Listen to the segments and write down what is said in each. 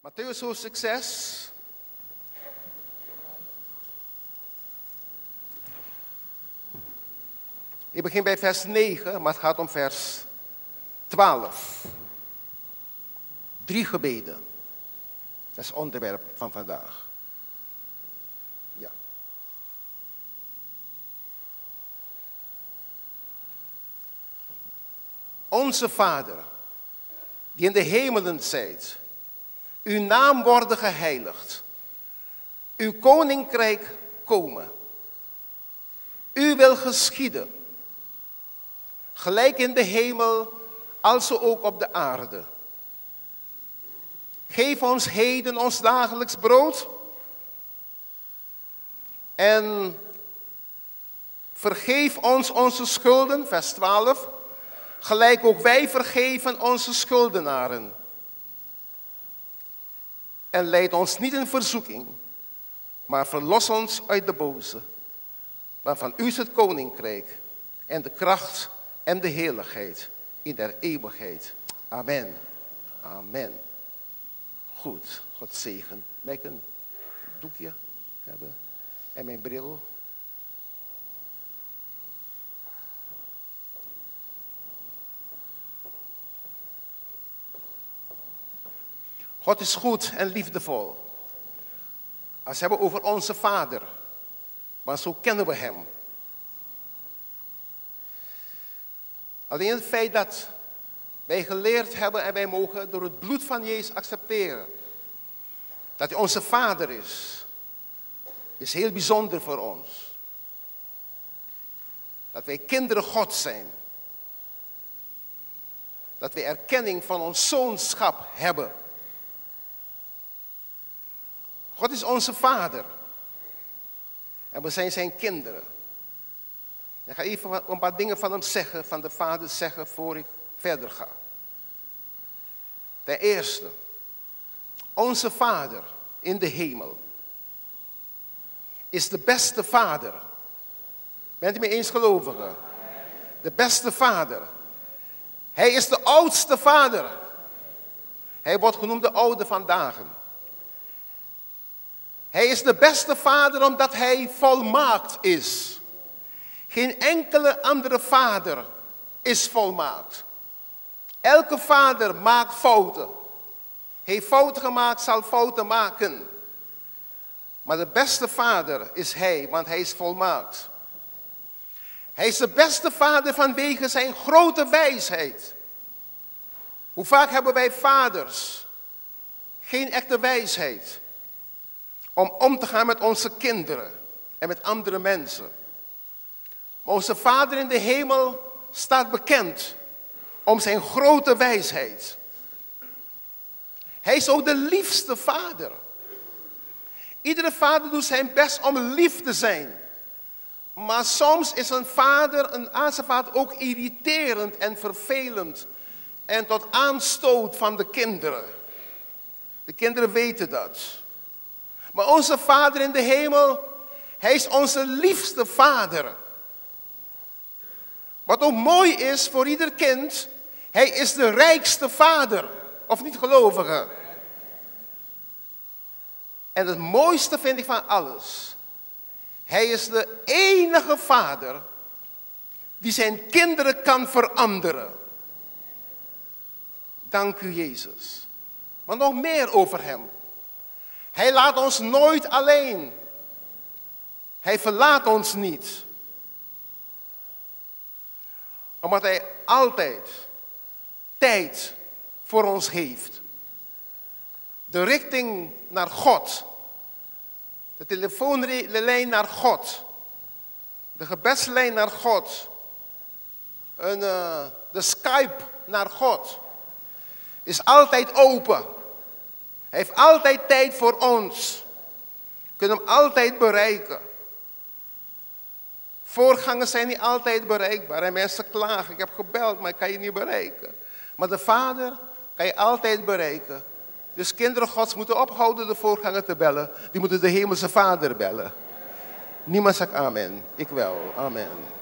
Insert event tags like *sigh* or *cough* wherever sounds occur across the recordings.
Matthäus hoofdstuk 6. Ik begin bij vers 9, maar het gaat om vers 12. Drie gebeden. Dat is het onderwerp van vandaag. Ja. Onze Vader, die in de hemelen zijt, uw naam worden geheiligd, uw koninkrijk komen, uw wil geschieden, gelijk in de hemel als ook op de aarde. Geef ons heden ons dagelijks brood. En vergeef ons onze schulden, vers 12, gelijk ook wij vergeven onze schuldenaren. En leid ons niet in verzoeking, maar verlos ons uit de boze. Waarvan u is het koninkrijk en de kracht en de heerlijkheid in der eeuwigheid. Amen. Amen. Goed, God zegen. Ik een doekje hebben? En mijn bril. God is goed en liefdevol. Als we hebben over onze Vader, maar zo kennen we Hem. Alleen het feit dat wij geleerd hebben en wij mogen door het bloed van Jezus accepteren dat Hij onze Vader is, is heel bijzonder voor ons. Dat wij kinderen God zijn. Dat wij erkenning van ons zoonschap hebben. God is onze Vader. En we zijn zijn kinderen. Ik ga even een paar dingen van hem zeggen, van de Vader zeggen, voor ik verder ga. Ten eerste, onze Vader in de hemel is de beste Vader. Bent u mee eens gelovigen? De beste Vader. Hij is de oudste Vader. Hij wordt genoemd de oude vandaag. Hij is de beste Vader omdat hij volmaakt is. Geen enkele andere vader is volmaakt. Elke vader maakt fouten. Heeft fouten gemaakt, zal fouten maken. Maar de beste vader is hij, want hij is volmaakt. Hij is de beste vader vanwege zijn grote wijsheid. Hoe vaak hebben wij vaders geen echte wijsheid om om te gaan met onze kinderen en met andere mensen. Maar onze Vader in de hemel staat bekend om zijn grote wijsheid. Hij is ook de liefste vader. Iedere vader doet zijn best om lief te zijn. Maar soms is een vader, een aardse vader, ook irriterend en vervelend. En tot aanstoot van de kinderen. De kinderen weten dat. Maar onze vader in de hemel, hij is onze liefste vader. Wat ook mooi is voor ieder kind, hij is de rijkste vader. Of niet gelovigen? En het mooiste vind ik van alles. Hij is de enige vader die zijn kinderen kan veranderen. Dank u Jezus. Maar nog meer over hem. Hij laat ons nooit alleen. Hij verlaat ons niet. Omdat hij altijd tijd voor ons heeft. De richting naar God. De telefoonlijn naar God. De gebedslijn naar God. En, uh, de Skype naar God. Is altijd open. Hij heeft altijd tijd voor ons. We kunnen hem altijd bereiken. Voorgangers zijn niet altijd bereikbaar. En mensen klagen, ik heb gebeld, maar ik kan je niet bereiken. Maar de Vader kan je altijd bereiken. Dus kinderen gods moeten ophouden de voorganger te bellen. Die moeten de hemelse Vader bellen. Niemand zegt amen. Ik wel. Amen.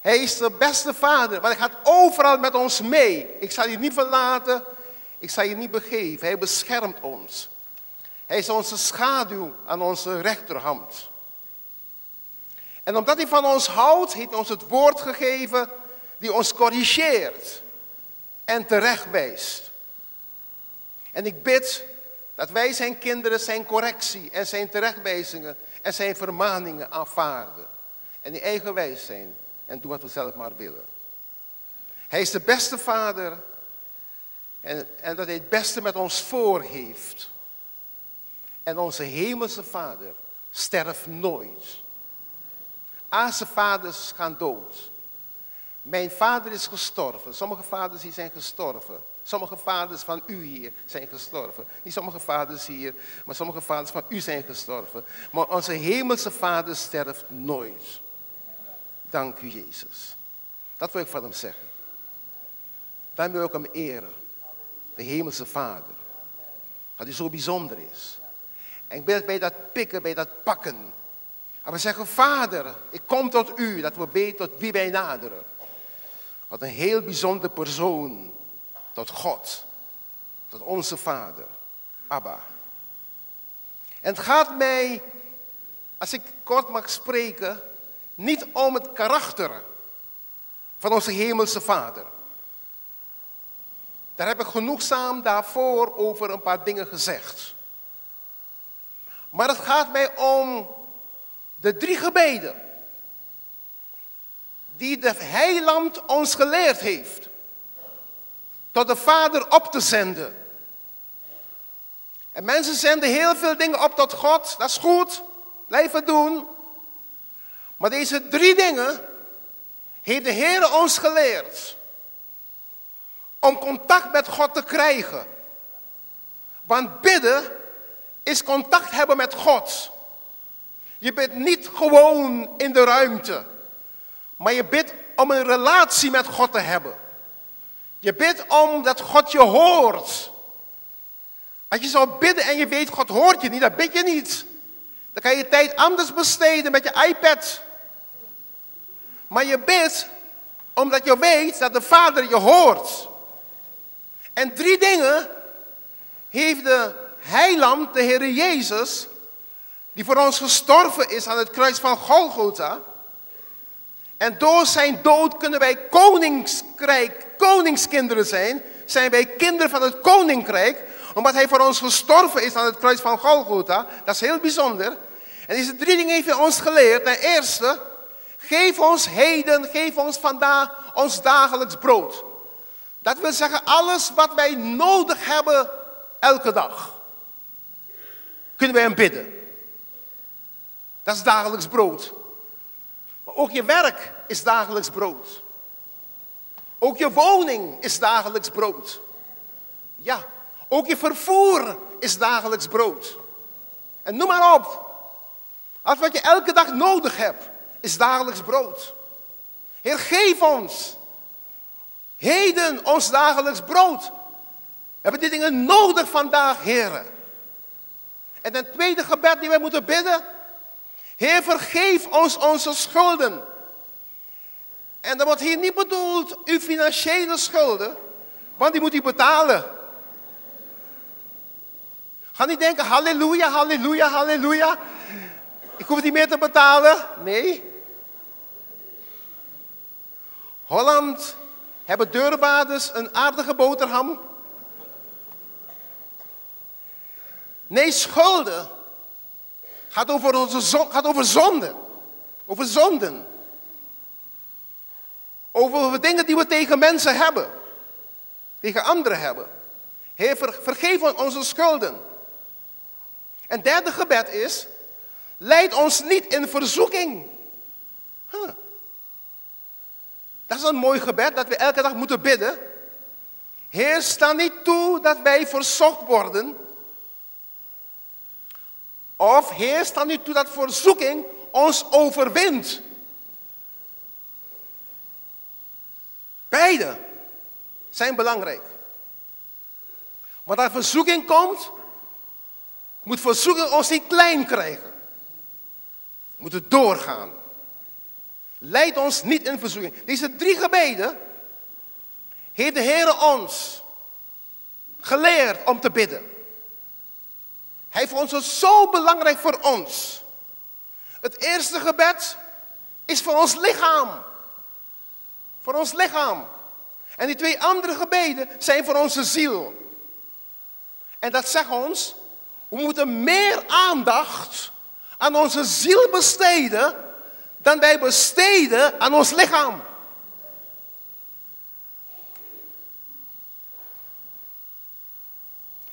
Hij is de beste vader, want hij gaat overal met ons mee. Ik zal je niet verlaten, ik zal je niet begeven. Hij beschermt ons. Hij is onze schaduw aan onze rechterhand. En omdat hij van ons houdt, heeft hij ons het woord gegeven die ons corrigeert en terechtwijst. En ik bid dat wij zijn kinderen zijn correctie en zijn terechtwijzingen en zijn vermaningen aanvaarden. En die eigenwijs zijn en doen wat we zelf maar willen. Hij is de beste vader en, en dat hij het beste met ons voor heeft. En onze hemelse vader sterft nooit. Aardse vaders gaan dood. Mijn vader is gestorven. Sommige vaders die zijn gestorven. Sommige vaders van u hier zijn gestorven. Niet sommige vaders hier, maar sommige vaders van u zijn gestorven. Maar onze hemelse vader sterft nooit. Dank u Jezus. Dat wil ik van hem zeggen. Dan wil ik hem eren. De hemelse vader. Dat hij zo bijzonder is. En ik ben bij dat pikken, bij dat pakken. En we zeggen, vader, ik kom tot u, dat we weten tot wie wij naderen. Wat een heel bijzonder persoon tot God, tot onze Vader, Abba. En het gaat mij, als ik kort mag spreken, niet om het karakter van onze Hemelse Vader. Daar heb ik genoegzaam daarvoor over een paar dingen gezegd. Maar het gaat mij om de drie gebeden die de heiland ons geleerd heeft. Tot de Vader op te zenden. En mensen zenden heel veel dingen op tot God. Dat is goed. Blijven doen. Maar deze drie dingen heeft de Heer ons geleerd. Om contact met God te krijgen. Want bidden is contact hebben met God. Je bent niet gewoon in de ruimte. Maar je bidt om een relatie met God te hebben. Je bidt om dat God je hoort. Als je zou bidden en je weet God hoort je niet, dan bid je niet. Dan kan je tijd anders besteden met je iPad. Maar je bidt omdat je weet dat de Vader je hoort. En drie dingen heeft de heiland, de Heer Jezus, die voor ons gestorven is aan het kruis van Golgotha, en door zijn dood kunnen wij koningskrijk, koningskinderen zijn. Zijn wij kinderen van het koninkrijk. Omdat hij voor ons gestorven is aan het kruis van Golgotha. Dat is heel bijzonder. En deze drie dingen heeft hij ons geleerd. Ten eerste, geef ons heden, geef ons vandaag ons dagelijks brood. Dat wil zeggen alles wat wij nodig hebben elke dag. Kunnen wij hem bidden. Dat is dagelijks brood. Ook je werk is dagelijks brood. Ook je woning is dagelijks brood. Ja, ook je vervoer is dagelijks brood. En noem maar op. Als wat je elke dag nodig hebt, is dagelijks brood. Heer, geef ons heden ons dagelijks brood. We hebben die dingen nodig vandaag, Heer. En een tweede gebed die wij moeten bidden, Heer, vergeef ons onze schulden. En dat wordt hier niet bedoeld uw financiële schulden, want die moet u betalen. Ga niet denken, halleluja, halleluja, halleluja. Ik hoef niet meer te betalen. Nee. Holland hebben deurbaders een aardige boterham. Nee, schulden Gaat over, onze, gaat over zonde. Over zonden. Over dingen die we tegen mensen hebben. Tegen anderen hebben. Heer, vergeef ons onze schulden. En derde gebed is, leid ons niet in verzoeking. Huh. Dat is een mooi gebed dat we elke dag moeten bidden. Heer, sta niet toe dat wij verzocht worden of Heer, sta nu toe dat verzoeking ons overwint. Beide zijn belangrijk. Maar als verzoeking komt, moet verzoeking ons niet klein krijgen. We moeten doorgaan. Leid ons niet in verzoeking. Deze drie gebeden heeft de Heer ons geleerd om te bidden. Hij vond het zo belangrijk voor ons. Het eerste gebed is voor ons lichaam. Voor ons lichaam. En die twee andere gebeden zijn voor onze ziel. En dat zegt ons, we moeten meer aandacht aan onze ziel besteden dan wij besteden aan ons lichaam.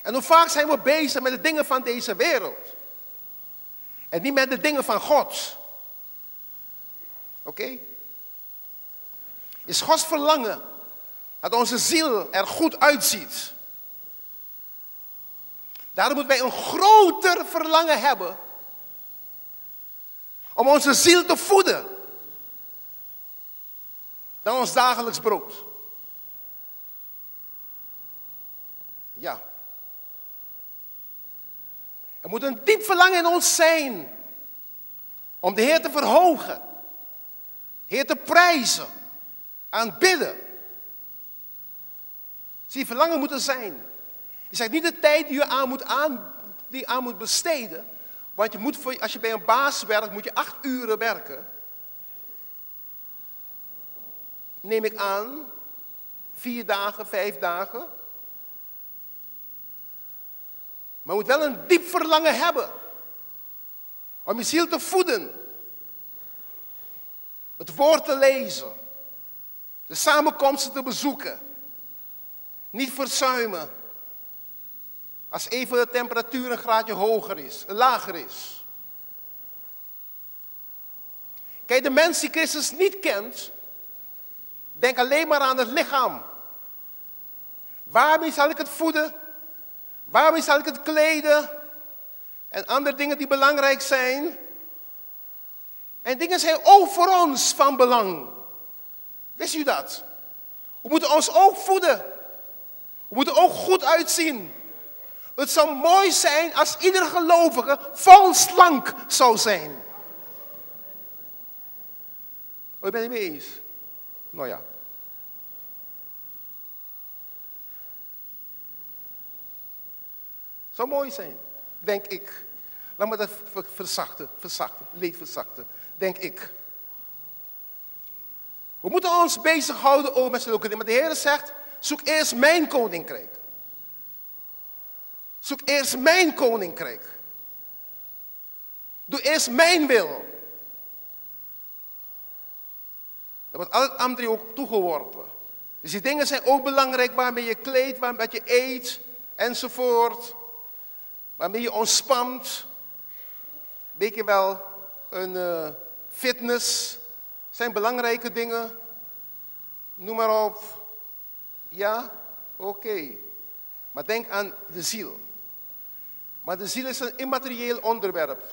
En hoe vaak zijn we bezig met de dingen van deze wereld? En niet met de dingen van God. Oké? Is Gods verlangen dat onze ziel er goed uitziet. Daarom moeten wij een groter verlangen hebben om onze ziel te voeden dan ons dagelijks brood. Ja. Er moet een diep verlangen in ons zijn om de Heer te verhogen, Heer te prijzen, aanbidden. Zie, verlangen moet er zijn. Je zegt niet de tijd die je aan moet, aan, die aan moet besteden. Want je moet voor, als je bij een baas werkt, moet je acht uren werken. Neem ik aan, vier dagen, vijf dagen. Maar je moet wel een diep verlangen hebben. Om je ziel te voeden. Het woord te lezen. De samenkomsten te bezoeken. Niet verzuimen. Als even de temperatuur een graadje hoger is, lager is. Kijk, de mens die Christus niet kent, denkt alleen maar aan het lichaam. Waarmee zal ik het voeden? Waarmee zal ik het kleden? En andere dingen die belangrijk zijn. En dingen zijn ook voor ons van belang. Wist u dat? We moeten ons ook voeden. We moeten ook goed uitzien. Het zou mooi zijn als iedere gelovige vol slank zou zijn. Oh, ben je mee eens? Nou ja. Zou mooi zijn, denk ik. Laat me dat verzachten, verzachten, leed verzachten, denk ik. We moeten ons bezighouden over met zulke dingen. Maar de Heer zegt, zoek eerst mijn koninkrijk. Zoek eerst mijn koninkrijk. Doe eerst mijn wil. Dat wordt al het ook toegeworpen. Dus die dingen zijn ook belangrijk waarmee je kleedt, waarmee je eet enzovoort. Waarmee je ontspant. Weet je wel, een uh, fitness. Zijn belangrijke dingen. Noem maar op. Ja? Oké. Maar denk aan de ziel. Maar de ziel is een immaterieel onderwerp.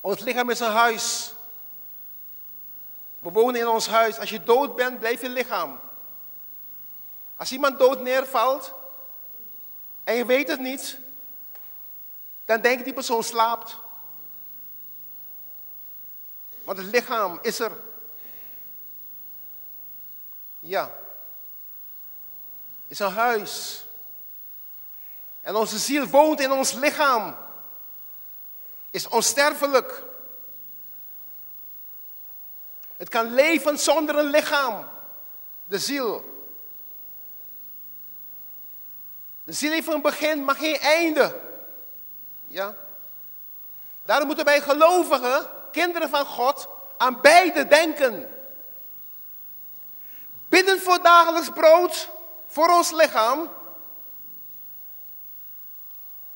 Ons lichaam is een huis. We wonen in ons huis. Als je dood bent, blijf je lichaam. Als iemand dood neervalt en je weet het niet, dan denk die persoon slaapt. Want het lichaam is er. Ja. Is een huis. En onze ziel woont in ons lichaam. Is onsterfelijk. Het kan leven zonder een lichaam. De ziel. De ziel heeft een begin, maar geen einde. Ja? Daarom moeten wij gelovigen, kinderen van God, aan beide denken. Bidden voor dagelijks brood, voor ons lichaam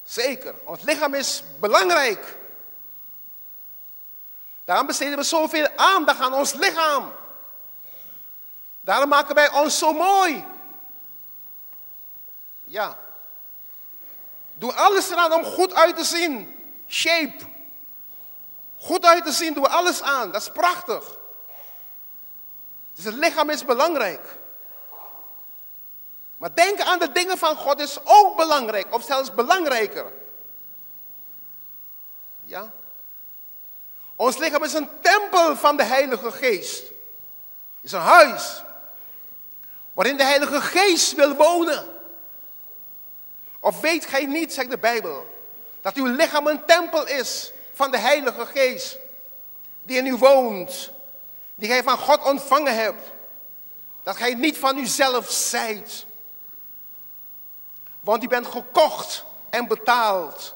Zeker, ons lichaam is belangrijk. Daarom besteden we zoveel aandacht aan ons lichaam. Daarom maken wij ons zo mooi. Ja. Doe alles eraan om goed uit te zien. Shape. Goed uit te zien, doe alles aan. Dat is prachtig. Dus het lichaam is belangrijk. Maar denken aan de dingen van God is ook belangrijk, of zelfs belangrijker. Ja? Ons lichaam is een tempel van de Heilige Geest. Is een huis waarin de Heilige Geest wil wonen. Of weet gij niet, zegt de Bijbel, dat uw lichaam een tempel is van de Heilige Geest, die in u woont, die gij van God ontvangen hebt. Dat gij niet van uzelf zijt. Want u bent gekocht en betaald.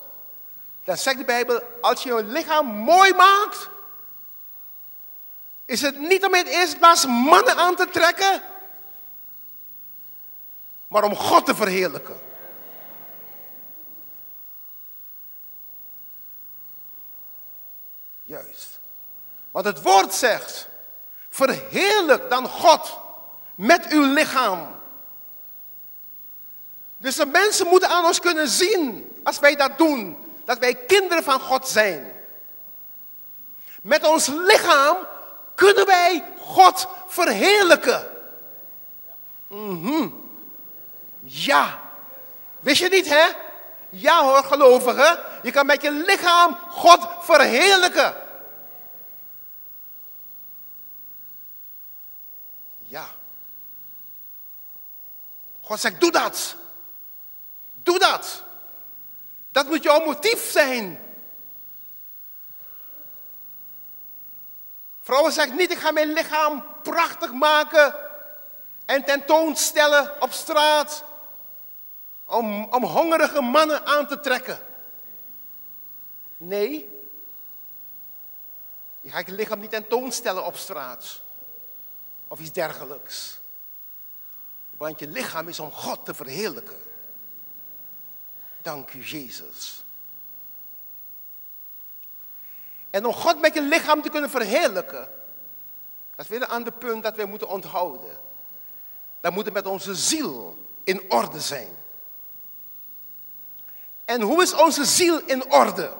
Dan zegt de Bijbel, als je je lichaam mooi maakt, is het niet om in eerste plaats mannen aan te trekken, maar om God te verheerlijken. Juist. Want het woord zegt, verheerlijk dan God met uw lichaam. Dus de mensen moeten aan ons kunnen zien, als wij dat doen, dat wij kinderen van God zijn. Met ons lichaam kunnen wij God verheerlijken. Mhm. Ja. Wist je niet, hè? Ja hoor, gelovigen. Je kan met je lichaam God verheerlijken. Ja. God zegt, doe dat. Doe dat. Dat moet jouw motief zijn. Vrouwen zegt niet, ik ga mijn lichaam prachtig maken en tentoonstellen op straat om, om hongerige mannen aan te trekken. Nee, je gaat je lichaam niet tentoonstellen op straat of iets dergelijks. Want je lichaam is om God te verheerlijken. Dank u, Jezus. En om God met je lichaam te kunnen verheerlijken, dat is weer een ander punt dat wij moeten onthouden. Dan moet het met onze ziel in orde zijn. En hoe is onze ziel in orde?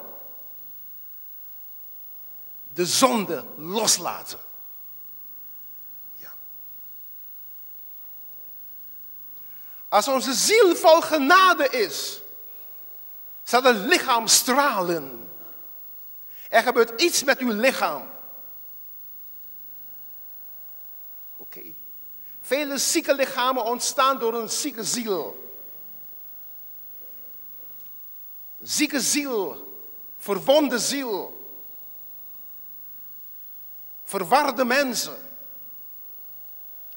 De zonde loslaten. Ja. Als onze ziel vol genade is, zal het lichaam stralen. Er gebeurt iets met uw lichaam. Oké. Vele zieke lichamen ontstaan door een zieke ziel. Zieke ziel, verwonde ziel, verwarde mensen,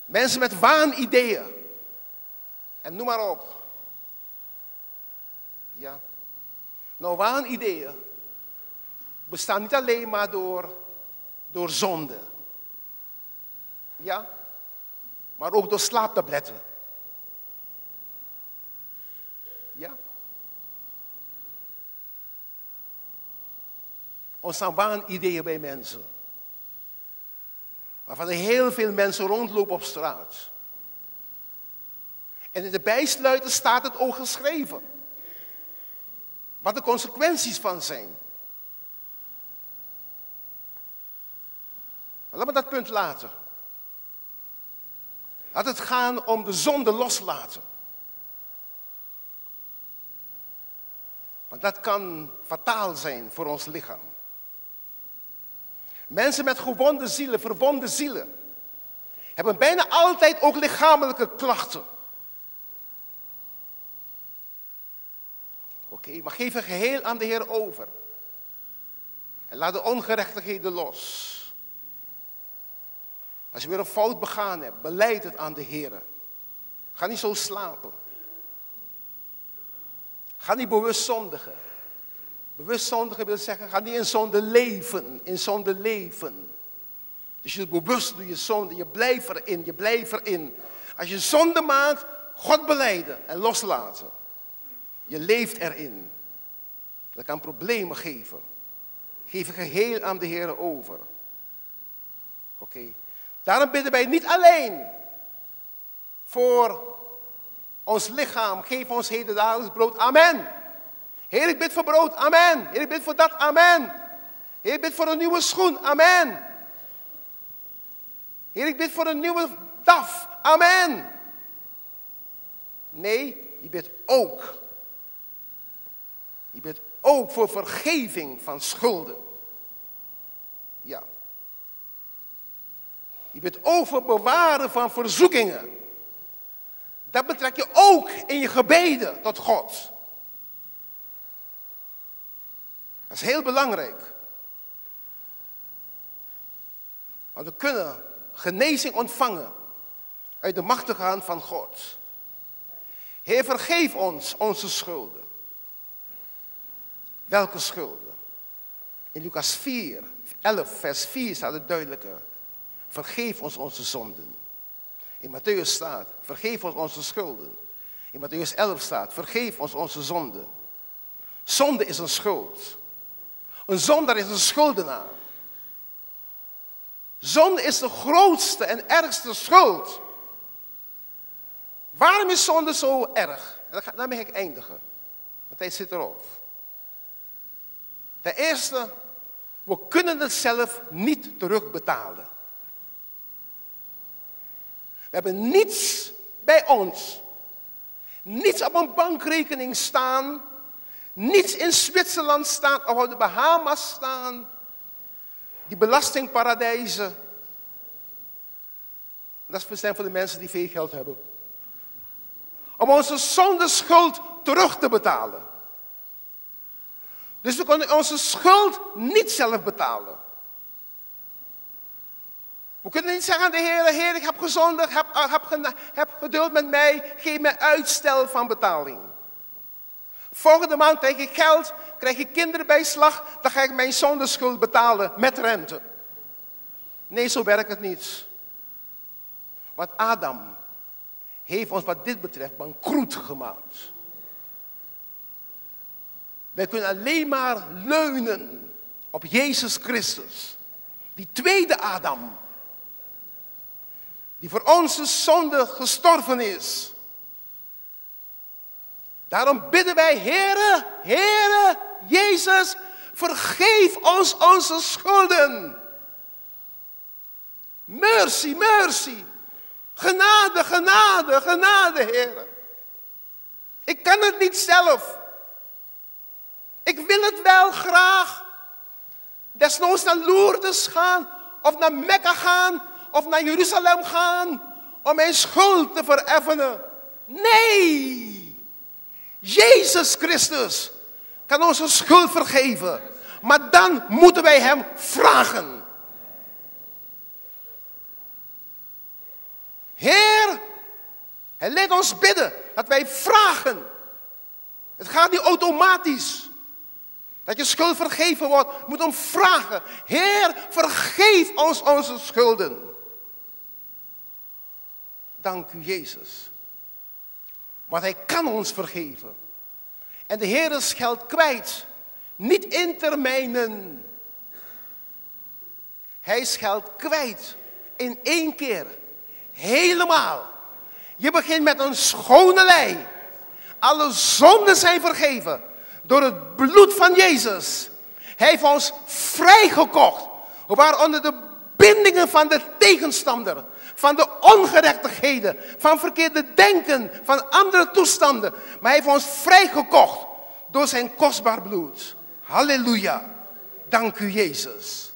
mensen met waanideeën en noem maar op. Ja. Nou, waanideeën bestaan niet alleen maar door, door zonde. Ja? Maar ook door slaaptabletten. Ja? Ontstaan waanideeën bij mensen. Waarvan er heel veel mensen rondlopen op straat. En in de bijsluiter staat het ook geschreven. Wat de consequenties van zijn. Maar laat me dat punt laten. Laat het gaan om de zonde loslaten. Want dat kan fataal zijn voor ons lichaam. Mensen met gewonde zielen, verwonde zielen, hebben bijna altijd ook lichamelijke klachten. Maar geef een geheel aan de Heer over. En laat de ongerechtigheden los. Als je weer een fout begaan hebt, beleid het aan de Heer. Ga niet zo slapen. Ga niet bewust zondigen. Bewust zondigen wil zeggen, ga niet in zonde leven. In zonde leven. Dus je bewust doe je zonde, je blijft erin, je blijft erin. Als je zonde maakt, God beleiden en loslaten. Je leeft erin. Dat kan problemen geven. Geef het geheel aan de Heer over. Oké. Daarom bidden wij niet alleen voor ons lichaam. Geef ons heden dagelijks brood. Amen. Heer, ik bid voor brood. Amen. Heer, ik bid voor dat. Amen. Heer, ik bid voor een nieuwe schoen. Amen. Heer, ik bid voor een nieuwe daf. Amen. Nee, je bidt ook. Je bidt ook voor vergeving van schulden. Ja. Je bent overbewaren van verzoekingen. Dat betrek je ook in je gebeden tot God. Dat is heel belangrijk. Want we kunnen genezing ontvangen uit de machtige hand van God. Heer, vergeef ons onze schulden. Welke schulden? In Lucas 4, 11, vers 4 staat het duidelijker. Vergeef ons onze zonden. In Matthäus staat, vergeef ons onze schulden. In Matthäus 11 staat, vergeef ons onze zonden. Zonde is een schuld. Een zondaar is een schuldenaar. Zonde is de grootste en ergste schuld. Waarom is zonde zo erg? Daarmee ga ik eindigen. Want hij zit erop. Ten eerste, we kunnen het zelf niet terugbetalen. We hebben niets bij ons. Niets op een bankrekening staan. Niets in Zwitserland staan of op de Bahamas staan. Die belastingparadijzen. Dat is voor de mensen die veel geld hebben. Om onze zondeschuld terug te betalen. Dus we kunnen onze schuld niet zelf betalen. We kunnen niet zeggen aan de Heer, Heer, ik heb gezondigd, heb, heb, heb geduld met mij, geef mij uitstel van betaling. Volgende maand krijg ik geld, krijg ik kinderbijslag, dan ga ik mijn zondeschuld betalen met rente. Nee, zo werkt het niet. Want Adam heeft ons wat dit betreft bankroet gemaakt. Wij kunnen alleen maar leunen op Jezus Christus. Die tweede Adam. Die voor onze zonde gestorven is. Daarom bidden wij, Heere, Heere, Jezus, vergeef ons onze schulden. Mercy, mercy. Genade, genade, genade, Heer. Ik kan het niet zelf. Ik wil het wel graag. Desnoods naar Lourdes gaan, of naar Mekka gaan, of naar Jeruzalem gaan, om mijn schuld te vereffenen. Nee! Jezus Christus kan onze schuld vergeven. Maar dan moeten wij Hem vragen. Heer, Hij leert ons bidden dat wij vragen. Het gaat niet automatisch. Dat je schuld vergeven wordt, moet hem vragen. Heer, vergeef ons onze schulden. Dank u Jezus. Want hij kan ons vergeven. En de Heer is geld kwijt. Niet in termijnen. Hij is geld kwijt. In één keer. Helemaal. Je begint met een schone lei. Alle zonden zijn vergeven. Door het bloed van Jezus. Hij heeft ons vrijgekocht. We waren onder de bindingen van de tegenstander van de ongerechtigheden, van verkeerde denken, van andere toestanden. Maar hij heeft ons vrijgekocht door zijn kostbaar bloed. Halleluja. Dank u Jezus.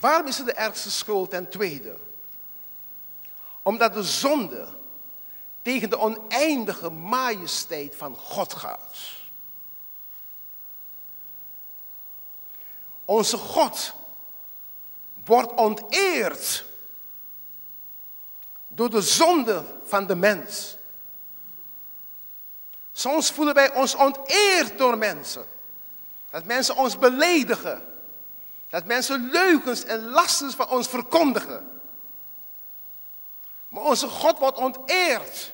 Waarom is het de ergste schuld ten tweede? Omdat de zonde tegen de oneindige majesteit van God gaat. Onze God wordt onteerd door de zonde van de mens. Soms voelen wij ons onteerd door mensen. Dat mensen ons beledigen. Dat mensen leugens en lasten van ons verkondigen. Maar onze God wordt onteerd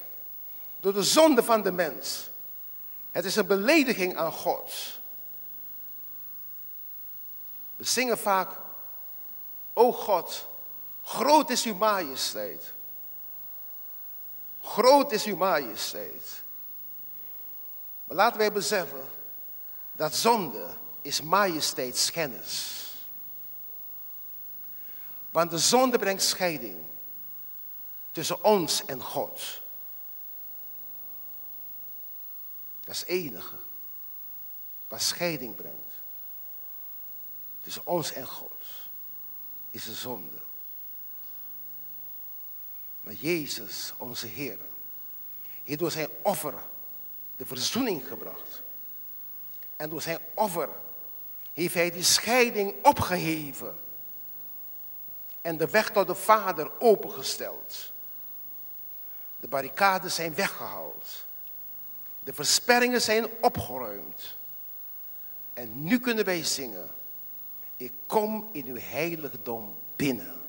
door de zonde van de mens. Het is een belediging aan God. We zingen vaak O God, groot is uw majesteit. Groot is uw majesteit. Maar laten wij beseffen dat zonde is majesteitsschennis. Want de zonde brengt scheiding tussen ons en God. Dat is het enige wat scheiding brengt. tussen ons en God is de zonde. Maar Jezus, onze Heer, heeft door zijn offer de verzoening gebracht. En door zijn offer heeft hij die scheiding opgeheven. En de weg tot de Vader opengesteld. De barricades zijn weggehaald. De versperringen zijn opgeruimd. En nu kunnen wij zingen. Ik kom in uw heiligdom binnen.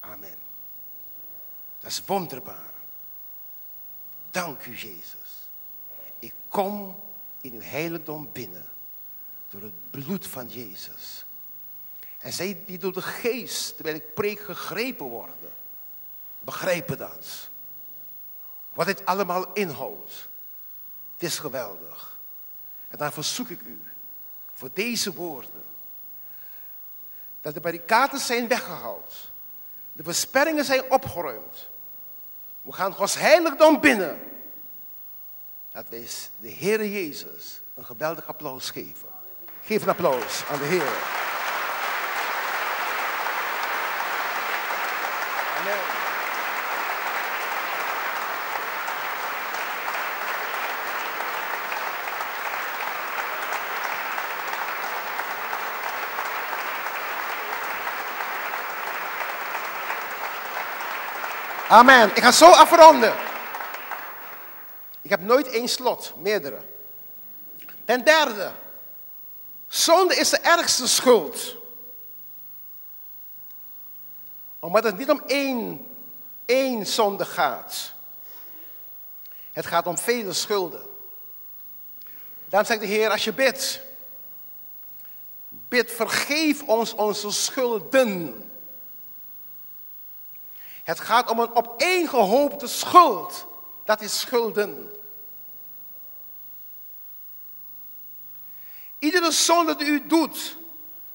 Amen. Dat is wonderbaar. Dank u, Jezus. Ik kom in uw heiligdom binnen. Door het bloed van Jezus. En zij die door de geest, terwijl ik preek, gegrepen worden, begrijpen dat. Wat dit allemaal inhoudt. Het is geweldig. En dan verzoek ik u voor deze woorden. Dat de barricades zijn weggehaald. De versperringen zijn opgeruimd. We gaan Gods heiligdom binnen. Dat wij de Heer Jezus een geweldig applaus geven. Geef een applaus aan de Heer. Amen. Amen. Ik ga zo afronden. Ik heb nooit één slot, meerdere. Ten derde, zonde is de ergste schuld. Omdat het niet om één, één zonde gaat. Het gaat om vele schulden. Daarom zegt de Heer, als je bidt, bid vergeef ons onze schulden. Het gaat om een opeengehoopte schuld. Dat is schulden. Iedere zonde die u doet,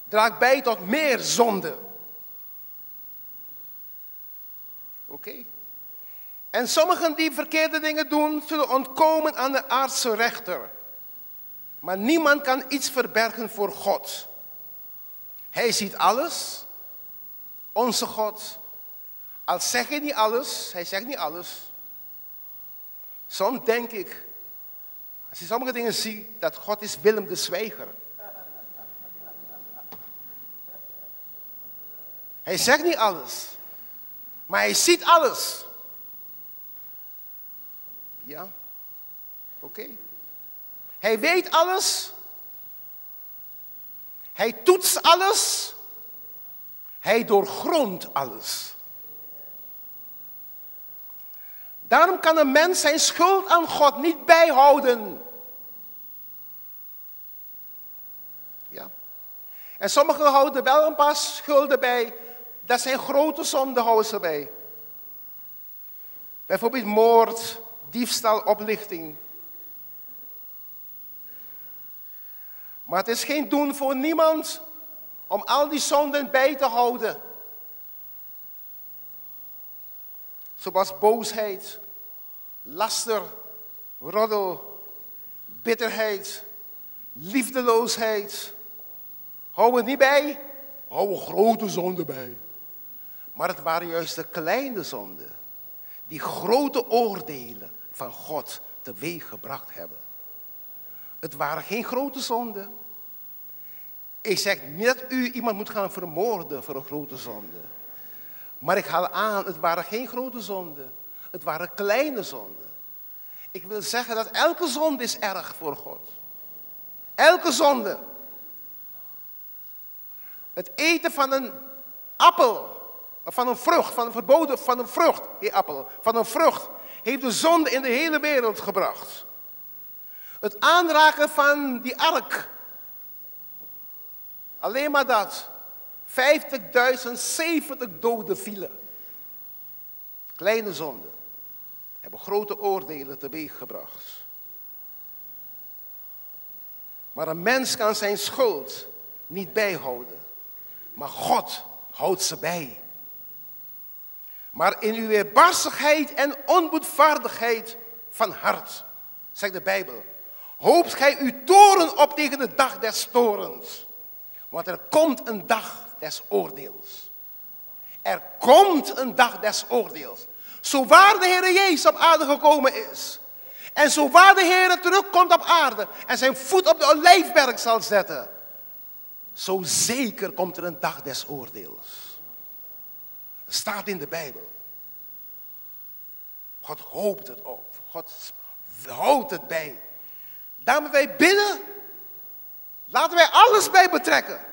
draagt bij tot meer zonde. Oké? En sommigen die verkeerde dingen doen, zullen ontkomen aan de aardse rechter. Maar niemand kan iets verbergen voor God. Hij ziet alles. Onze God al zeg hij niet alles, hij zegt niet alles. Soms denk ik, als je sommige dingen ziet, dat God is Willem de Zwijger. Hij zegt niet alles, maar hij ziet alles. Ja, oké. Hij weet alles. Hij toetst alles. Hij doorgrondt alles. Daarom kan een mens zijn schuld aan God niet bijhouden. Ja. En sommigen houden wel een paar schulden bij. Dat zijn grote zonden houden ze bij. Bijvoorbeeld moord, diefstal, oplichting. Maar het is geen doen voor niemand om al die zonden bij te houden. Zoals boosheid, laster, roddel, bitterheid, liefdeloosheid. Hou het niet bij, hou een grote zonde bij. Maar het waren juist de kleine zonden die grote oordelen van God teweeg gebracht hebben. Het waren geen grote zonden. Ik zeg niet dat u iemand moet gaan vermoorden voor een grote zonde. Maar ik haal aan, het waren geen grote zonden. Het waren kleine zonden. Ik wil zeggen dat elke zonde is erg voor God. Elke zonde. Het eten van een appel, van een vrucht, van een verboden, van een vrucht, die appel, van een vrucht, heeft de zonde in de hele wereld gebracht. Het aanraken van die ark. Alleen maar dat. 50.070 doden vielen. Kleine zonde. Hebben grote oordelen teweeggebracht. Maar een mens kan zijn schuld niet bijhouden. Maar God houdt ze bij. Maar in uw weerbarstigheid en onboedvaardigheid van hart, zegt de Bijbel, Hoopt gij uw toren op tegen de dag des torens. Want er komt een dag des oordeels. Er komt een dag des oordeels. Zo waar de Heer Jezus op aarde gekomen is. En zo waar de Heer terugkomt op aarde en zijn voet op de olijfberg zal zetten. Zo zeker komt er een dag des oordeels. Staat in de Bijbel. God hoopt het op. God houdt het bij. Daarom wij bidden. Laten wij alles bij betrekken.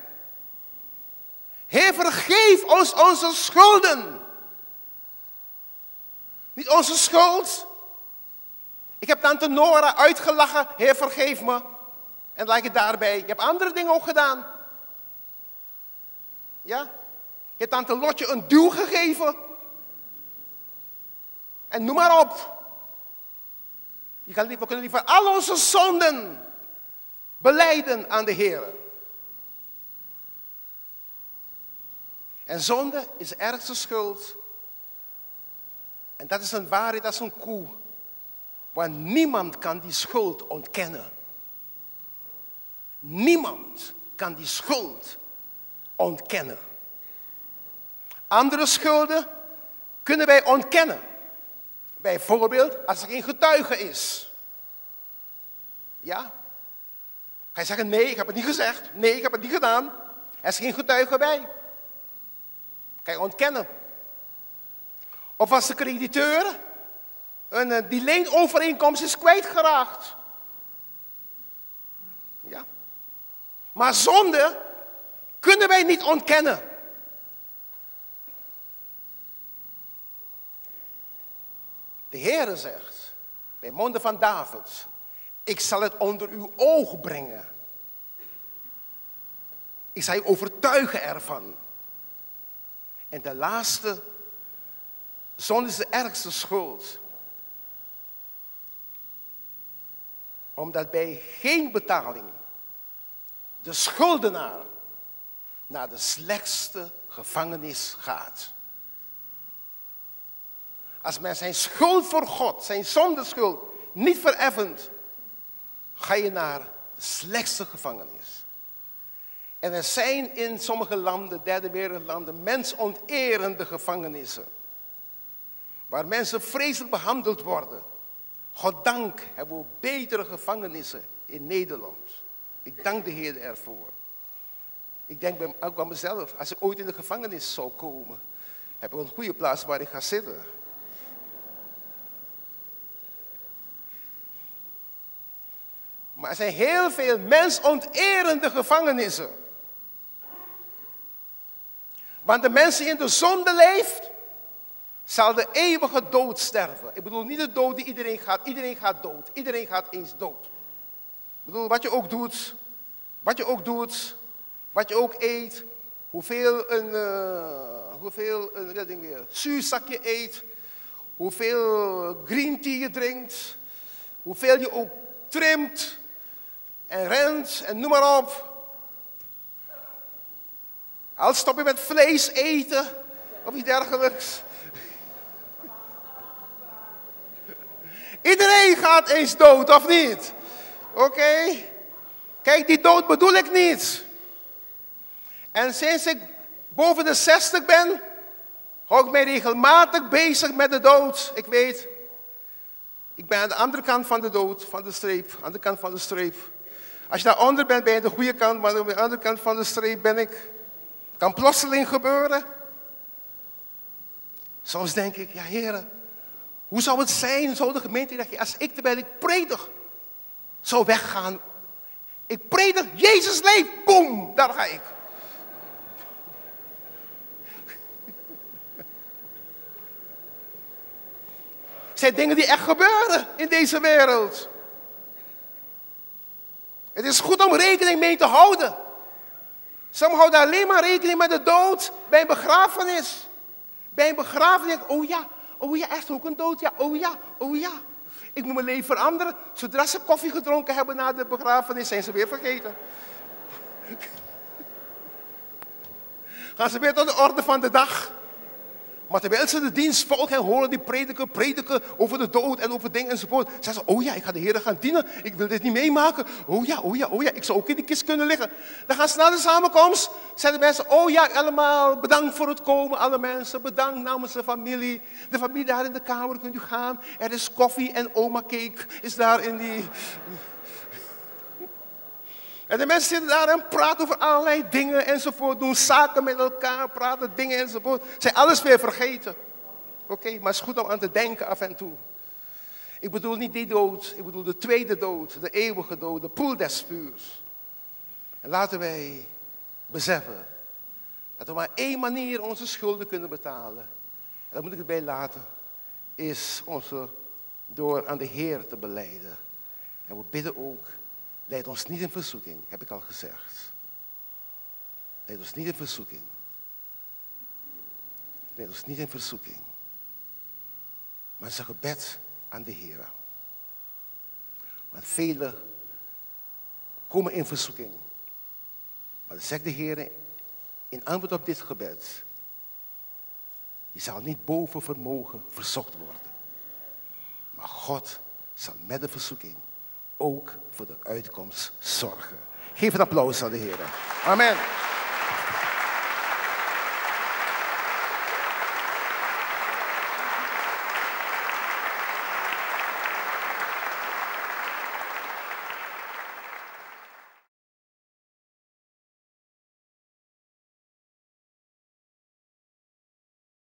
Heer, vergeef ons onze schulden. Niet onze schuld. Ik heb tante Nora uitgelachen. Heer, vergeef me. En laat je daarbij. Je hebt andere dingen ook gedaan. Ja? Je hebt tante Lotje een duw gegeven. En noem maar op. We kunnen liever al onze zonden beleiden aan de Heer. En zonde is de ergste schuld. En dat is een waarheid, is een koe. Want niemand kan die schuld ontkennen. Niemand kan die schuld ontkennen. Andere schulden kunnen wij ontkennen. Bijvoorbeeld als er geen getuige is. Ja? Ga je zeggen, nee, ik heb het niet gezegd. Nee, ik heb het niet gedaan. Er is geen getuige bij. Kan je ontkennen. Of als de crediteur een, eh, die leenovereenkomst is kwijtgeraakt. Ja. Maar zonde kunnen wij niet ontkennen. De Heere zegt, bij monden van David, ik zal het onder uw oog brengen. Ik zal je overtuigen ervan. En de laatste, zonde is de ergste schuld. Omdat bij geen betaling de schuldenaar naar de slechtste gevangenis gaat. Als men zijn schuld voor God, zijn zondeschuld, niet vereffent, ga je naar de slechtste gevangenis. En er zijn in sommige landen, derde wereldlanden, mensonterende gevangenissen. Waar mensen vreselijk behandeld worden. Goddank hebben we betere gevangenissen in Nederland. Ik dank de Heer ervoor. Ik denk ook aan mezelf, als ik ooit in de gevangenis zou komen, heb ik een goede plaats waar ik ga zitten. Maar er zijn heel veel mensonterende gevangenissen. Want de mensen die in de zonde leeft, zal de eeuwige dood sterven. Ik bedoel niet de dood die iedereen gaat. Iedereen gaat dood. Iedereen gaat eens dood. Ik bedoel, wat je ook doet, wat je ook doet, wat je ook eet, hoeveel een, uh, hoeveel een ding weer, eet, hoeveel green tea je drinkt, hoeveel je ook trimt en rent en noem maar op. Als stop je met vlees eten of iets dergelijks. Iedereen gaat eens dood, of niet? Oké? Kijk, die dood bedoel ik niet. En sinds ik boven de 60 ben, hou ik mij regelmatig bezig met de dood. Ik weet, ik ben aan de andere kant van de dood, van de streep, aan de kant van de streep. Als je daaronder bent, ben je aan de goede kant, maar aan de andere kant van de streep ben ik. Kan plotseling gebeuren. Soms denk ik, ja heren, hoe zou het zijn, zo de gemeente, dat je als ik terwijl ik predig, zou weggaan. Ik predig, Jezus leeft, boem, daar ga ik. *laughs* Zijn dingen die echt gebeuren in deze wereld. Het is goed om rekening mee te houden. Sommigen houden alleen maar rekening met de dood bij een begrafenis. Bij een begrafenis, oh ja, oh ja, echt ook een dood, ja, oh ja, oh ja. Ik moet mijn leven veranderen. Zodra ze koffie gedronken hebben na de begrafenis, zijn ze weer vergeten. Gaan ze weer tot de orde van de dag. Maar terwijl ze de dienst volgen en horen die prediken, prediken over de dood en over dingen enzovoort. Zeggen ze, oh ja, ik ga de Heer gaan dienen. Ik wil dit niet meemaken. Oh ja, oh ja, oh ja, ik zou ook in de kist kunnen liggen. Dan gaan ze naar de samenkomst. Zeggen de mensen, oh ja, allemaal bedankt voor het komen. Alle mensen, bedankt namens de familie. De familie daar in de kamer kunt u gaan. Er is koffie en oma cake is daar in die... En de mensen zitten daar en praten over allerlei dingen enzovoort. Doen zaken met elkaar, praten dingen enzovoort. Zijn alles weer vergeten. Oké, maar het is goed om aan te denken af en toe. Ik bedoel niet die dood, ik bedoel de tweede dood, de eeuwige dood, de poel des vuurs. En laten wij beseffen dat we maar één manier onze schulden kunnen betalen. En daar moet ik het bij laten, is onze door aan de Heer te beleiden. En we bidden ook Leid ons niet in verzoeking, heb ik al gezegd. Leid ons niet in verzoeking. Leid ons niet in verzoeking. Maar zeg gebed aan de Heer. Want velen komen in verzoeking. Maar zegt de Heer in antwoord op dit gebed. Je zal niet boven vermogen verzocht worden. Maar God zal met de verzoeking ook voor de uitkomst zorgen. Geef een applaus aan de Heer. Amen.